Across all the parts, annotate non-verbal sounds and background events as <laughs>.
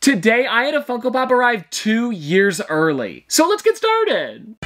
Today, I had a Funko Pop arrive two years early. So let's get started.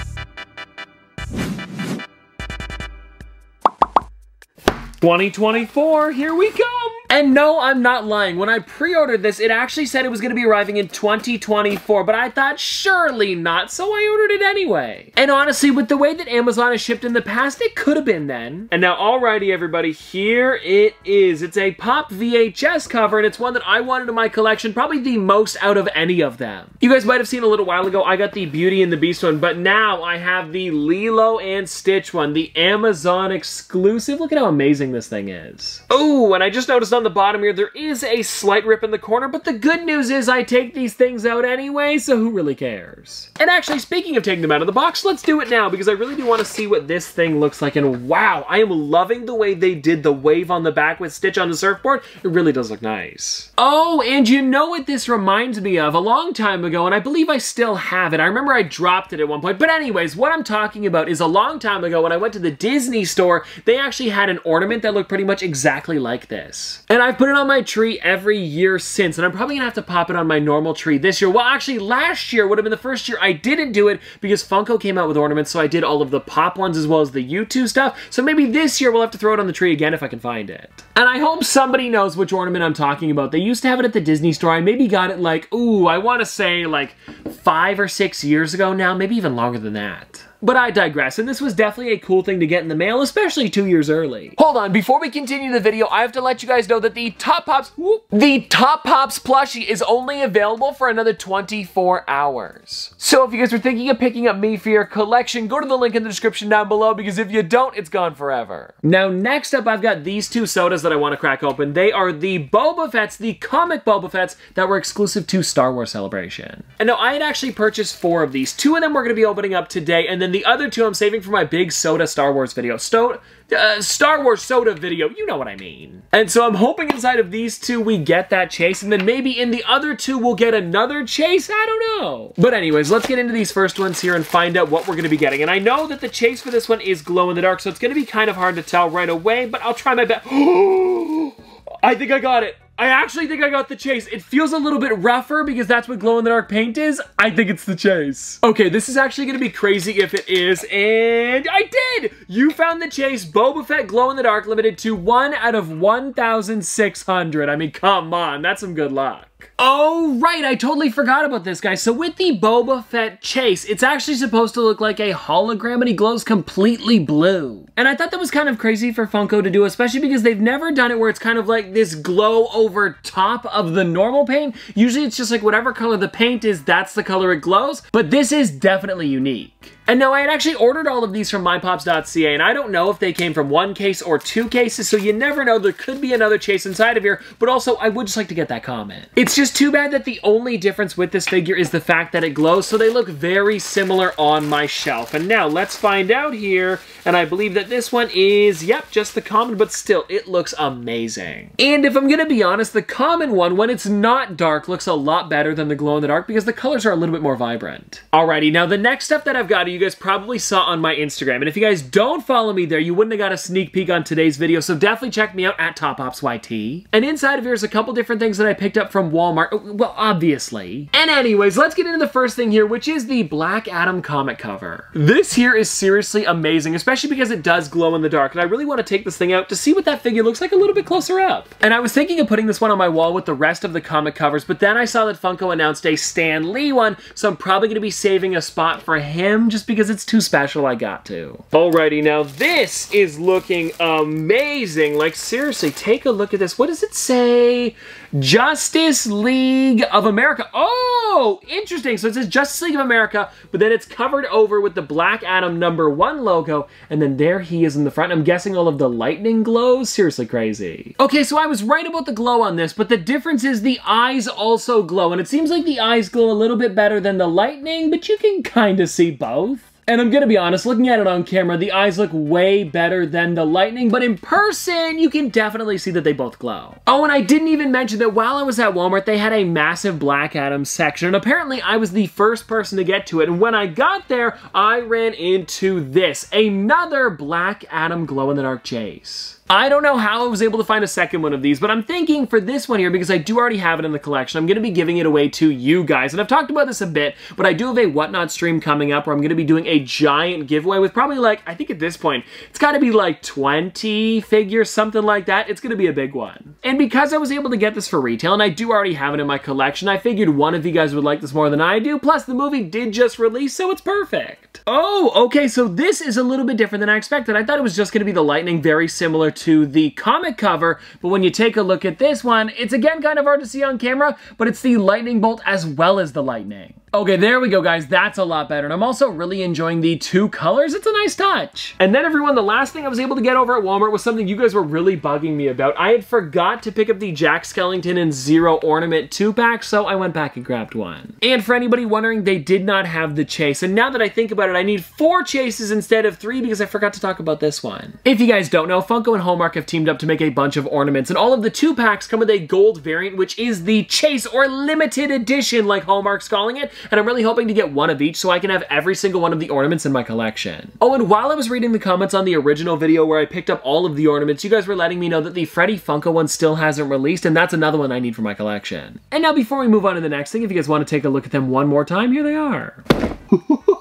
2024, here we come! And no, I'm not lying. When I pre-ordered this, it actually said it was gonna be arriving in 2024, but I thought surely not, so I ordered it anyway. And honestly, with the way that Amazon has shipped in the past, it could have been then. And now, alrighty everybody, here it is. It's a Pop VHS cover, and it's one that I wanted in my collection, probably the most out of any of them. You guys might have seen a little while ago, I got the Beauty and the Beast one, but now I have the Lilo and Stitch one, the Amazon exclusive. Look at how amazing this thing is. Oh, and I just noticed on the bottom here, there is a slight rip in the corner, but the good news is I take these things out anyway, so who really cares? And actually, speaking of taking them out of the box, let's do it now, because I really do want to see what this thing looks like, and wow, I am loving the way they did the wave on the back with Stitch on the surfboard. It really does look nice. Oh, and you know what this reminds me of? A long time ago, and I believe I still have it. I remember I dropped it at one point, but anyways, what I'm talking about is a long time ago when I went to the Disney store, they actually had an ornament that looked pretty much exactly like this. And I've put it on my tree every year since, and I'm probably gonna have to pop it on my normal tree this year. Well, actually, last year would have been the first year I didn't do it because Funko came out with ornaments, so I did all of the pop ones as well as the Youtooz stuff. So maybe this year we'll have to throw it on the tree again if I can find it. And I hope somebody knows which ornament I'm talking about. They used to have it at the Disney store. I maybe got it like, ooh, I want to say like five or six years ago now, maybe even longer than that. But I digress, and this was definitely a cool thing to get in the mail, especially two years early. Hold on, before we continue the video, I have to let you guys know that the Top Pops, whoop, the Top Pops plushie is only available for another 24 hours. So if you guys were thinking of picking up me for your collection, go to the link in the description down below, because if you don't, it's gone forever. Now, next up, I've got these two sodas that I want to crack open. They are the Boba Fett's, the comic Boba Fett's, that were exclusive to Star Wars Celebration. And now, I had actually purchased four of these. Two of them we're going to be opening up today, and then the other two I'm saving for my big soda Star Wars video. Sto uh, Star Wars soda video, you know what I mean. And so I'm hoping inside of these two we get that chase, and then maybe in the other two we'll get another chase, I don't know. But anyways, let's get into these first ones here and find out what we're gonna be getting. And I know that the chase for this one is glow in the dark, so it's gonna be kind of hard to tell right away, but I'll try my best. <gasps> I think I got it. I actually think I got the chase. It feels a little bit rougher because that's what glow-in-the-dark paint is. I think it's the chase. Okay, this is actually gonna be crazy if it is, and I did! You found the chase, Boba Fett glow-in-the-dark, limited to one out of 1,600. I mean, come on, that's some good luck. Oh, right, I totally forgot about this, guys. So with the Boba Fett chase, it's actually supposed to look like a hologram and he glows completely blue. And I thought that was kind of crazy for Funko to do, especially because they've never done it where it's kind of like this glow over top of the normal paint. Usually it's just like whatever color the paint is, that's the color it glows. But this is definitely unique. And now I had actually ordered all of these from mypops.ca and I don't know if they came from one case or two cases, so you never know. There could be another chase inside of here, but also I would just like to get that comment. It's just too bad that the only difference with this figure is the fact that it glows, so they look very similar on my shelf. And now let's find out here, and I believe that this one is, yep, just the common, but still, it looks amazing. And if I'm gonna be honest, the common one, when it's not dark, looks a lot better than the glow-in-the-dark because the colors are a little bit more vibrant. Alrighty, now the next stuff that I've got you guys probably saw on my Instagram. And if you guys don't follow me there, you wouldn't have got a sneak peek on today's video, so definitely check me out at TopPopsYT. And inside of here is a couple different things that I picked up from Walmart. Oh, well, obviously. And anyways, let's get into the first thing here, which is the Black Adam comic cover. This here is seriously amazing, especially because it does glow in the dark, and I really want to take this thing out to see what that figure looks like a little bit closer up. And I was thinking of putting this one on my wall with the rest of the comic covers, but then I saw that Funko announced a Stan Lee one, so I'm probably going to be saving a spot for him just because it's too special I got to. Alrighty, now this is looking amazing. Like, seriously, take a look at this. What does it say? Justice League of America. Oh, interesting. So it says Justice League of America, but then it's covered over with the Black Adam number one logo, and then there he is in the front. I'm guessing all of the lightning glows. Seriously crazy. Okay, so I was right about the glow on this, but the difference is the eyes also glow, and it seems like the eyes glow a little bit better than the lightning, but you can kind of see both. And I'm gonna be honest, looking at it on camera, the eyes look way better than the lightning, but in person, you can definitely see that they both glow. Oh, and I didn't even mention that while I was at Walmart, they had a massive Black Adam section, and apparently I was the first person to get to it, and when I got there, I ran into this, another Black Adam glow-in-the-dark chase. I don't know how I was able to find a second one of these, but I'm thinking for this one here, because I do already have it in the collection, I'm going to be giving it away to you guys. And I've talked about this a bit, but I do have a Whatnot stream coming up where I'm going to be doing a giant giveaway with probably like, I think at this point, it's got to be like 20 figures, something like that. It's going to be a big one. And because I was able to get this for retail, and I do already have it in my collection, I figured one of you guys would like this more than I do. Plus, the movie did just release, so it's perfect. Oh, okay, so this is a little bit different than I expected. I thought it was just going to be the Lightning, very similar to the comic cover, but when you take a look at this one, it's again kind of hard to see on camera, but it's the Lightning Bolt as well as the Lightning. Okay, there we go, guys. That's a lot better. And I'm also really enjoying the two colors. It's a nice touch. And then, everyone, the last thing I was able to get over at Walmart was something you guys were really bugging me about. I had forgot to pick up the Jack Skellington and Zero Ornament 2-pack, so I went back and grabbed one. And for anybody wondering, they did not have the chase. And now that I think about it, I need four chases instead of three because I forgot to talk about this one. If you guys don't know, Funko and Hallmark have teamed up to make a bunch of ornaments, and all of the 2-packs come with a gold variant, which is the chase or limited edition, like Hallmark's calling it, and I'm really hoping to get one of each so I can have every single one of the ornaments in my collection. Oh, and while I was reading the comments on the original video where I picked up all of the ornaments, you guys were letting me know that the Freddy Funko one still hasn't released, and that's another one I need for my collection. And now before we move on to the next thing, if you guys want to take a look at them one more time, here they are. <laughs>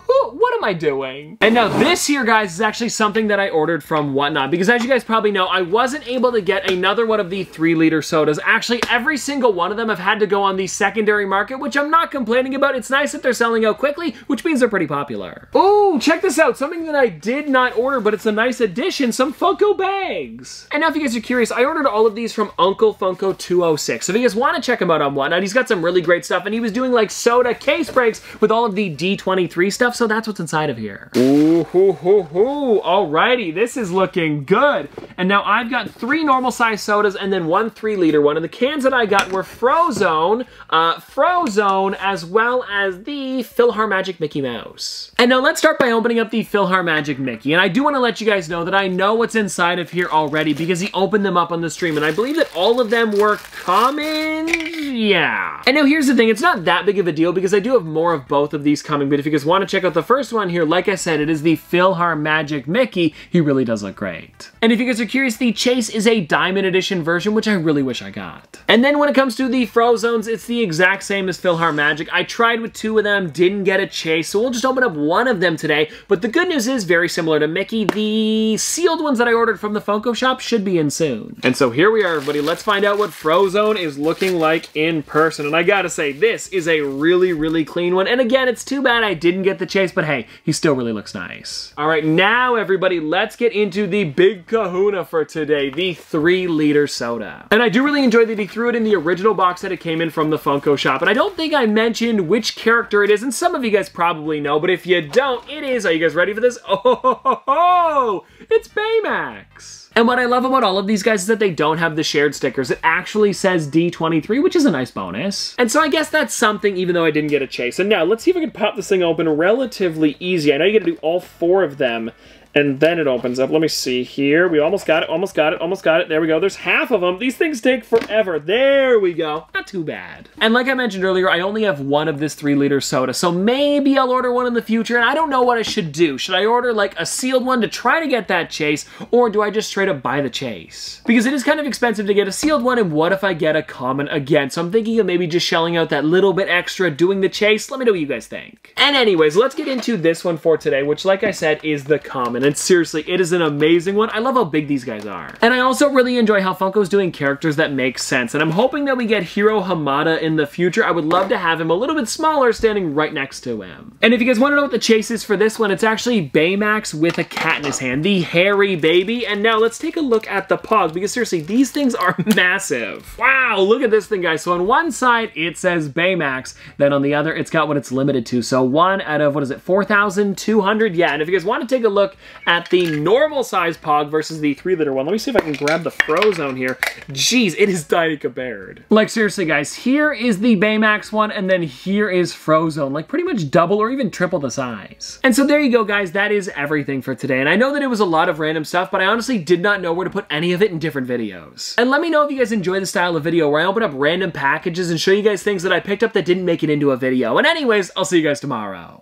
am I doing? And now this here, guys, is actually something that I ordered from Whatnot, because as you guys probably know, I wasn't able to get another one of the three liter sodas. Actually, every single one of them have had to go on the secondary market, which I'm not complaining about. It's nice that they're selling out quickly, which means they're pretty popular. Oh, check this out. Something that I did not order, but it's a nice addition, some Funko bags. And now if you guys are curious, I ordered all of these from Uncle Funko 206. So if you guys want to check him out on Whatnot, he's got some really great stuff, and he was doing like soda case breaks with all of the D23 stuff, so that's what's inside of here. Ooh, hoo, hoo, hoo. Alrighty, this is looking good. And now I've got three normal size sodas and then one three liter one. And the cans that I got were Frozone, uh, Frozone, as well as the PhilharMagic Mickey Mouse. And now let's start by opening up the PhilharMagic Mickey. And I do want to let you guys know that I know what's inside of here already because he opened them up on the stream. And I believe that all of them were common. Yeah. And now here's the thing. It's not that big of a deal because I do have more of both of these coming. But if you guys want to check out the first one here, like I said, it is the PhilharMagic Mickey. He really does look great. And if you guys are curious, the Chase is a Diamond Edition version, which I really wish I got. And then when it comes to the Frozones, it's the exact same as PhilharMagic. I tried with two of them, didn't get a Chase, so we'll just open up one of them today. But the good news is, very similar to Mickey, the sealed ones that I ordered from the Funko shop should be in soon. And so here we are, everybody. Let's find out what Frozone is looking like in person. And I gotta say, this is a really, really clean one. And again, it's too bad I didn't get the Chase, but hey, he still really looks nice. All right, now everybody, let's get into the big kahuna for today, the three liter soda. And I do really enjoy that he threw it in the original box that it came in from the Funko shop. And I don't think I mentioned which character it is, and some of you guys probably know, but if you don't, it is. Are you guys ready for this? <laughs> Oh, ho, ho, ho, it's Baymax. And what I love about all of these guys is that they don't have the shared stickers. It actually says D23, which is a nice bonus. And so I guess that's something, even though I didn't get a chase. And now, let's see if I can pop this thing open relatively easy. I know you gotta do all four of them and then it opens up. Let me see here. We almost got it, almost got it, almost got it. There we go. There's half of them. These things take forever. There we go. Not too bad. And like I mentioned earlier, I only have one of this three liter soda, so maybe I'll order one in the future, and I don't know what I should do. Should I order like a sealed one to try to get that chase, or do I just straight up buy the chase? Because it is kind of expensive to get a sealed one, and what if I get a common again? So I'm thinking of maybe just shelling out that little bit extra doing the chase. Let me know what you guys think. And anyways, let's get into this one for today, which like I said, is the common. And seriously, it is an amazing one. I love how big these guys are. And I also really enjoy how Funko's doing characters that make sense. And I'm hoping that we get Hiro Hamada in the future. I would love to have him a little bit smaller standing right next to him. And if you guys want to know what the chase is for this one, it's actually Baymax with a cat in his hand, the hairy baby. And now let's take a look at the Pog because seriously, these things are <laughs> massive. Wow, look at this thing, guys. So on one side, it says Baymax. Then on the other, it's got what it's limited to. So one out of, what is it, 4,200? Yeah, and if you guys want to take a look at the normal size Pog versus the 3 liter one, let me see if I can grab the Frozone here. Jeez, it is Dyna Baird. Like seriously, guys, here is the Baymax one, and then here is Frozone. Like pretty much double or even triple the size. And so there you go, guys. That is everything for today. And I know that it was a lot of random stuff, but I honestly did not know where to put any of it in different videos. And let me know if you guys enjoy the style of video where I open up random packages and show you guys things that I picked up that didn't make it into a video. And anyways, I'll see you guys tomorrow.